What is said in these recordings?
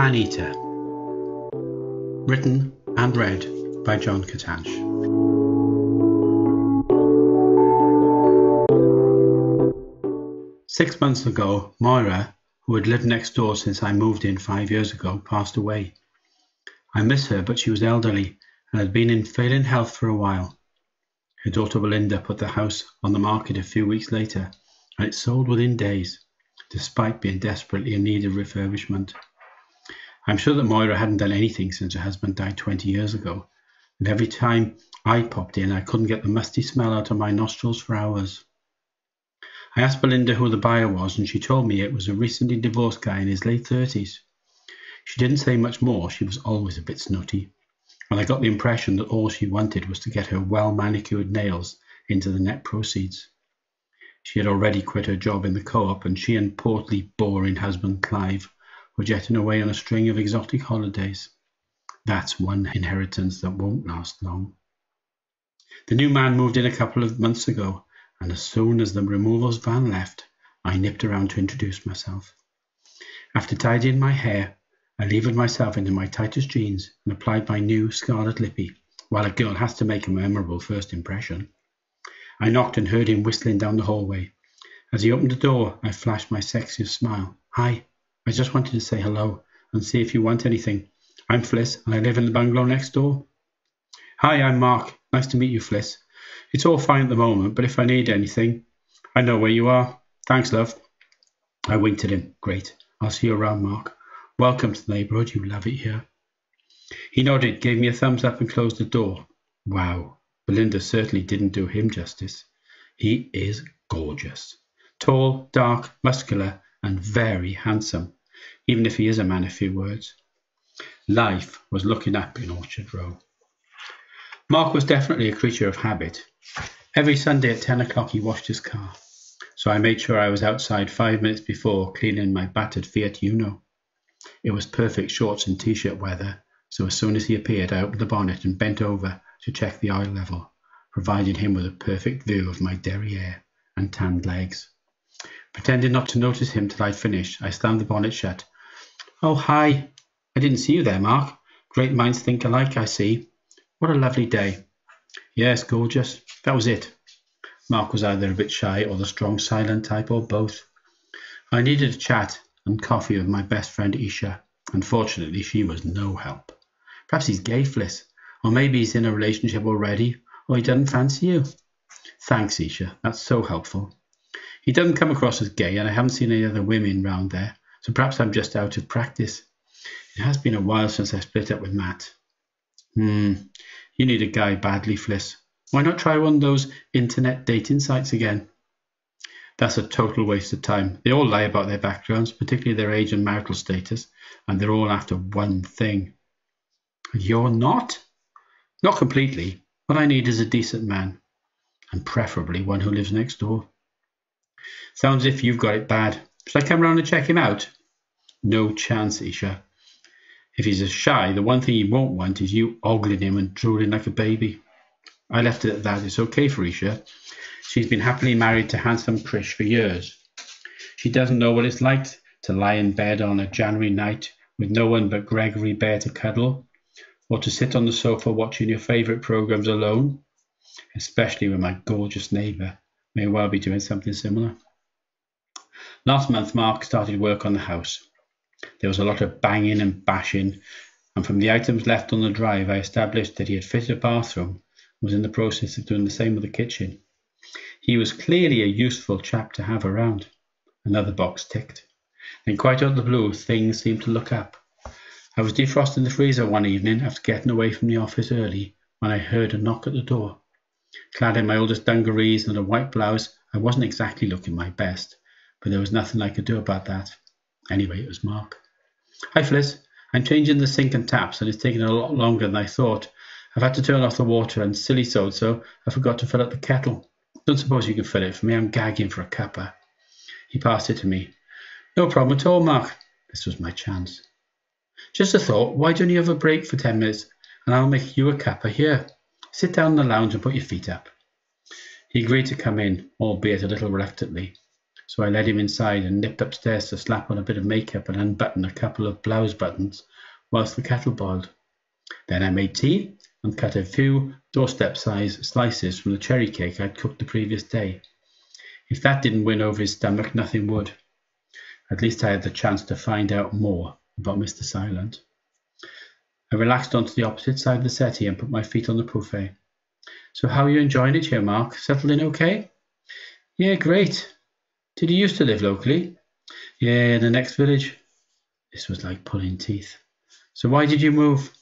Maneater. Written and read by John Coutanche. Six months ago, Moira, who had lived next door since I moved in five years ago, passed away. I miss her, but she was elderly and had been in failing health for a while. Her daughter Belinda put the house on the market a few weeks later, and it sold within days, despite being desperately in need of refurbishment. I'm sure that Moira hadn't done anything since her husband died 20 years ago, and every time I popped in, I couldn't get the musty smell out of my nostrils for hours. I asked Belinda who the buyer was, and she told me it was a recently divorced guy in his late thirties. She didn't say much more, she was always a bit snooty, and I got the impression that all she wanted was to get her well manicured nails into the net proceeds. She had already quit her job in the co-op, and she and portly, boring husband Clive were jetting away on a string of exotic holidays. That's one inheritance that won't last long. The new man moved in a couple of months ago, and as soon as the removals van left, I nipped around to introduce myself. After tidying my hair, I levered myself into my tightest jeans and applied my new scarlet lippy, while a girl has to make a memorable first impression. I knocked and heard him whistling down the hallway. As he opened the door, I flashed my sexiest smile. Hi, I just wanted to say hello and see if you want anything. I'm Fliss, and I live in the bungalow next door. Hi, I'm Mark. Nice to meet you, Fliss. It's all fine at the moment, but if I need anything, I know where you are. Thanks, love. I winked at him. Great. I'll see you around, Mark. Welcome to the neighbourhood. You love it here. He nodded, gave me a thumbs up, and closed the door. Wow, Belinda certainly didn't do him justice. He is gorgeous. Tall, dark, muscular, and very handsome, even if he is a man of few words. Life was looking up in Orchard Row. Mark was definitely a creature of habit. Every Sunday at 10 o'clock he washed his car, so I made sure I was outside five minutes before cleaning my battered Fiat Uno. It was perfect shorts and t-shirt weather, so as soon as he appeared I opened the bonnet and bent over to check the oil level, providing him with a perfect view of my derriere and tanned legs. Pretending not to notice him till I'd finished, I slammed the bonnet shut. Oh, hi. I didn't see you there, Mark. Great minds think alike, I see. What a lovely day. Yes, gorgeous. That was it. Mark was either a bit shy or the strong silent type or both. I needed a chat and coffee with my best friend Isha. Unfortunately, she was no help. Perhaps he's gay, Fliss, or maybe he's in a relationship already, or he doesn't fancy you. Thanks, Isha. That's so helpful. He doesn't come across as gay, and I haven't seen any other women round there, so perhaps I'm just out of practice. It has been a while since I split up with Matt. Hmm, you need a guy badly, Fliss. Why not try one of those internet dating sites again? That's a total waste of time. They all lie about their backgrounds, particularly their age and marital status, and they're all after one thing. You're not? Not completely. What I need is a decent man, and preferably one who lives next door. Sounds if you've got it bad. Should I come round and check him out? No chance, Isha. If he's a shy, the one thing he won't want is you ogling him and drooling like a baby. I left it at that. It's okay for Isha. She's been happily married to handsome Krish for years. She doesn't know what it's like to lie in bed on a January night with no one but Gregory Bear to cuddle, or to sit on the sofa watching your favourite programmes alone, especially when my gorgeous neighbour may well be doing something similar. Last month, Mark started work on the house. There was a lot of banging and bashing, and from the items left on the drive, I established that he had fitted a bathroom and was in the process of doing the same with the kitchen. He was clearly a useful chap to have around. Another box ticked. Then, quite out of the blue, things seemed to look up. I was defrosting the freezer one evening after getting away from the office early when I heard a knock at the door. Clad in my oldest dungarees and a white blouse, I wasn't exactly looking my best, but there was nothing I could do about that. Anyway, it was Mark. Hi, Fliss. I'm changing the sink and taps, and it's taking a lot longer than I thought. I've had to turn off the water, and silly so, so I forgot to fill up the kettle. Don't suppose you can fill it for me? I'm gagging for a cuppa. He passed it to me. No problem at all, Mark. This was my chance. Just a thought. Why don't you have a break for ten minutes, and I'll make you a cuppa here. Sit down in the lounge and put your feet up. He agreed to come in, albeit a little reluctantly. So I led him inside and nipped upstairs to slap on a bit of makeup and unbutton a couple of blouse buttons whilst the kettle boiled. Then I made tea and cut a few doorstep-size slices from the cherry cake I'd cooked the previous day. If that didn't win over his stomach, nothing would. At least I had the chance to find out more about Mr. Silent. I relaxed onto the opposite side of the settee and put my feet on the buffet. So how are you enjoying it here, Mark? Settled in okay? Yeah, great. Did you used to live locally? Yeah, in the next village. This was like pulling teeth. So why did you move?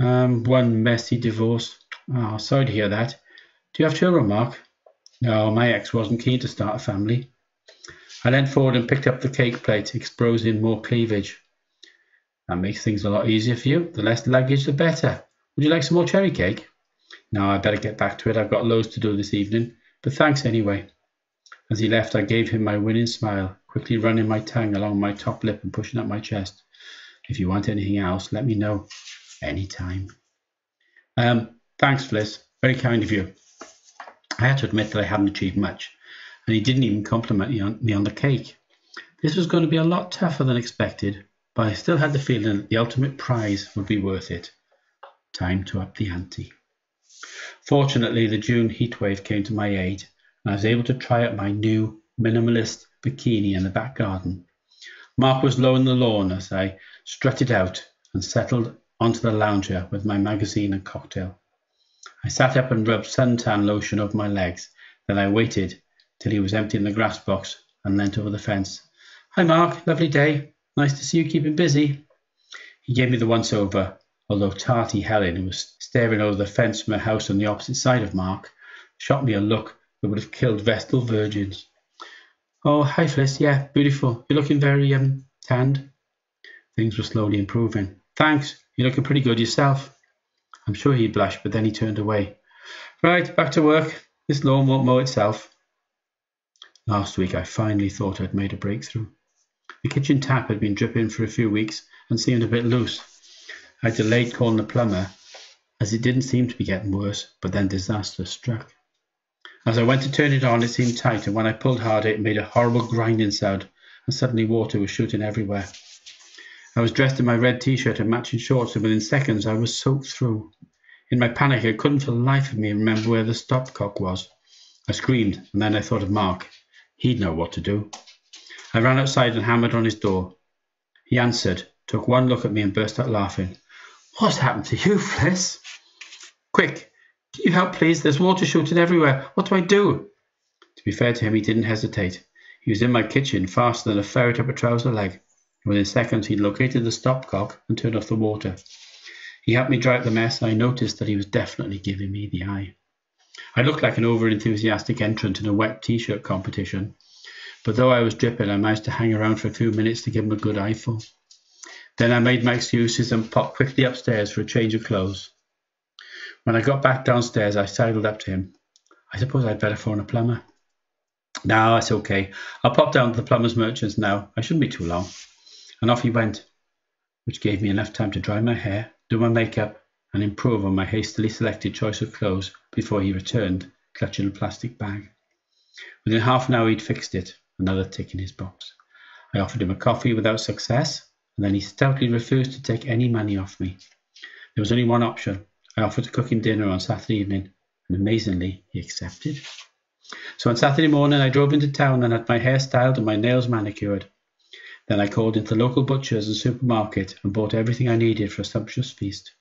Um, one messy divorce. Oh, sorry to hear that. Do you have children, Mark? No, my ex wasn't keen to start a family. I leant forward and picked up the cake plate, exposing more cleavage. That makes things a lot easier for you. The less luggage, the better. Would you like some more cherry cake? No, I better get back to it. I've got loads to do this evening. But thanks anyway. As he left, I gave him my winning smile, quickly running my tongue along my top lip and pushing up my chest. If you want anything else, let me know. Anytime. Um, thanks, Fliss. Very kind of you. I had to admit that I hadn't achieved much, and he didn't even compliment me on, me on the cake. This was going to be a lot tougher than expected, but I still had the feeling that the ultimate prize would be worth it. Time to up the ante. Fortunately, the June heatwave came to my aid and I was able to try out my new minimalist bikini in the back garden. Mark was low the lawn as I strutted out and settled onto the lounger with my magazine and cocktail. I sat up and rubbed suntan lotion over my legs. Then I waited till he was emptying the grass box and leant over the fence. Hi, Mark. Lovely day. Nice to see you keeping busy. He gave me the once over, although tarty Helen, who was staring over the fence from a house on the opposite side of Mark, shot me a look that would have killed Vestal virgins. Oh, hi, Fliss. Yeah, beautiful. You're looking very um tanned. Things were slowly improving. Thanks. You're looking pretty good yourself. I'm sure he blushed, but then he turned away. Right, back to work. This lawn won't mow itself. Last week, I finally thought I'd made a breakthrough. The kitchen tap had been dripping for a few weeks and seemed a bit loose. I delayed calling the plumber, as it didn't seem to be getting worse, but then disaster struck. As I went to turn it on, it seemed tight, and when I pulled harder, it made a horrible grinding sound, and suddenly water was shooting everywhere. I was dressed in my red t-shirt and matching shorts, and within seconds I was soaked through. In my panic, I couldn't for the life of me remember where the stopcock was. I screamed, and then I thought of Mark. He'd know what to do. I ran outside and hammered on his door. He answered, took one look at me, and burst out laughing. What's happened to you, Fliss? Quick, can you help, please? There's water shooting everywhere. What do I do? To be fair to him, he didn't hesitate. He was in my kitchen, faster than a ferret up a trouser leg. Within seconds, he'd located the stopcock and turned off the water. He helped me dry up the mess, and I noticed that he was definitely giving me the eye. I looked like an over-enthusiastic entrant in a wet t-shirt competition, but though I was dripping, I managed to hang around for a few minutes to give him a good eyeful. Then I made my excuses and popped quickly upstairs for a change of clothes. When I got back downstairs, I sidled up to him. I suppose I'd better phone a plumber. No, it's okay. I'll pop down to the plumber's merchants now. I shouldn't be too long. And off he went, which gave me enough time to dry my hair, do my makeup, and improve on my hastily selected choice of clothes before he returned, clutching a plastic bag. Within half an hour, he'd fixed it, another tick in his box. I offered him a coffee without success, and then he stoutly refused to take any money off me. There was only one option I offered to cook him dinner on Saturday evening, and amazingly, he accepted. So on Saturday morning, I drove into town and had my hair styled and my nails manicured. Then I called into the local butcher's and supermarket and bought everything I needed for a sumptuous feast.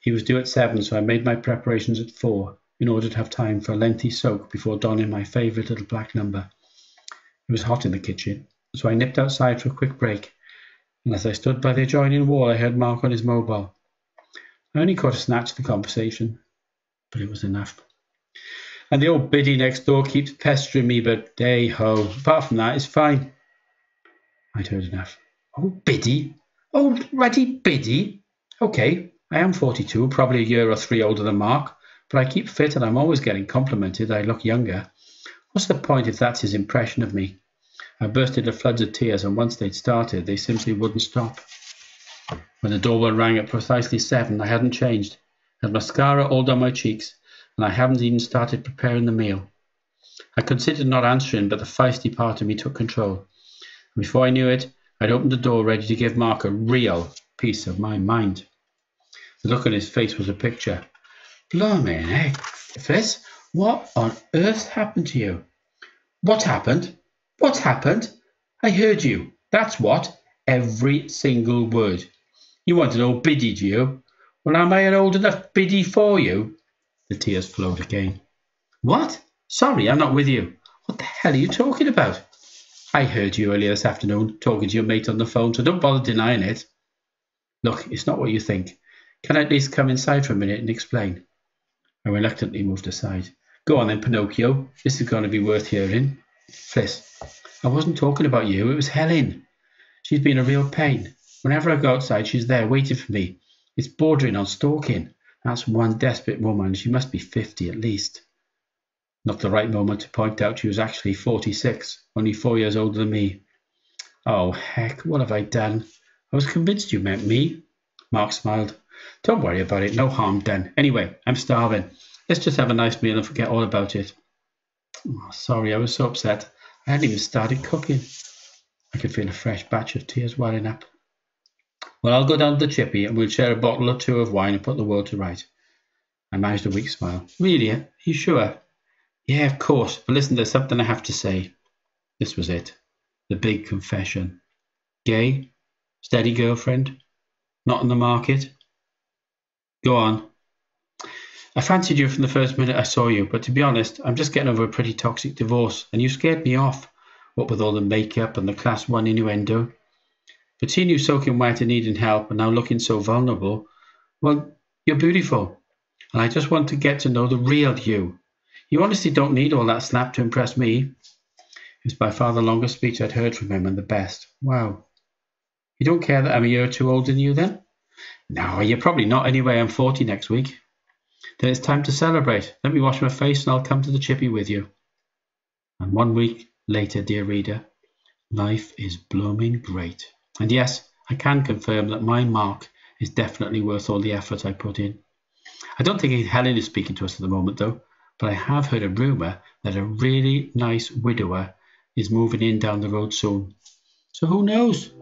He was due at seven, so I made my preparations at four in order to have time for a lengthy soak before donning my favourite little black number. It was hot in the kitchen, so I nipped outside for a quick break, and as I stood by the adjoining wall, I heard Mark on his mobile. Only caught a snatch of the conversation, but it was enough. And the old biddy next door keeps pestering me, but hey ho, apart from that, it's fine. I'd heard enough. Oh, biddy? Oh, ruddy biddy? Okay, I am 42, probably a year or three older than Mark, but I keep fit and I'm always getting complimented I look younger. What's the point if that's his impression of me? I burst into floods of tears, and once they'd started, they simply wouldn't stop. When the doorbell rang at precisely seven, I hadn't changed, had mascara all down my cheeks, and I hadn't even started preparing the meal. I considered not answering, but the feisty part of me took control. Before I knew it, I'd opened the door ready to give Mark a real piece of my mind. The look on his face was a picture. Blimey heck, Fliss, what on earth happened to you? What happened? What happened? I heard you. That's what. Every single word. You want an old biddy, do you? Well, am I an old enough biddy for you? The tears flowed again. What? Sorry, I'm not with you. What the hell are you talking about? I heard you earlier this afternoon talking to your mate on the phone, so don't bother denying it. Look, it's not what you think. Can I at least come inside for a minute and explain? I reluctantly moved aside. Go on then, Pinocchio. This is going to be worth hearing. Fliss, I wasn't talking about you. It was Helen. She's been a real pain. Whenever I go outside, she's there waiting for me. It's bordering on stalking. That's one desperate woman. She must be fifty at least. Not the right moment to point out she was actually forty-six, only four years older than me. Oh, heck, what have I done? I was convinced you meant me. Mark smiled. Don't worry about it, no harm done. Anyway, I'm starving. Let's just have a nice meal and forget all about it. Oh, sorry, I was so upset. I hadn't even started cooking. I could feel a fresh batch of tears welling up. Well, I'll go down to the chippy and we'll share a bottle or two of wine and put the world to right. I managed a weak smile. Really? Are you sure? Yeah, of course. But listen, there's something I have to say. This was it. The big confession. Gay? Steady girlfriend? Not in the market? Go on. I fancied you from the first minute I saw you, but to be honest, I'm just getting over a pretty toxic divorce, and you scared me off, what with all the makeup and the class one innuendo. But seeing you soaking wet and needing help and now looking so vulnerable, well, you're beautiful. And I just want to get to know the real you, you honestly don't need all that snap to impress me. It was by far the longest speech I'd heard from him and the best. Wow. You don't care that I'm a year or two older than you then? No, you're probably not anyway. I'm 40 next week. Then it's time to celebrate. Let me wash my face and I'll come to the chippy with you. And one week later, dear reader, life is blooming great. And yes, I can confirm that my mark is definitely worth all the effort I put in. I don't think Helen is speaking to us at the moment, though but I have heard a rumour that a really nice widower is moving in down the road soon. So who knows?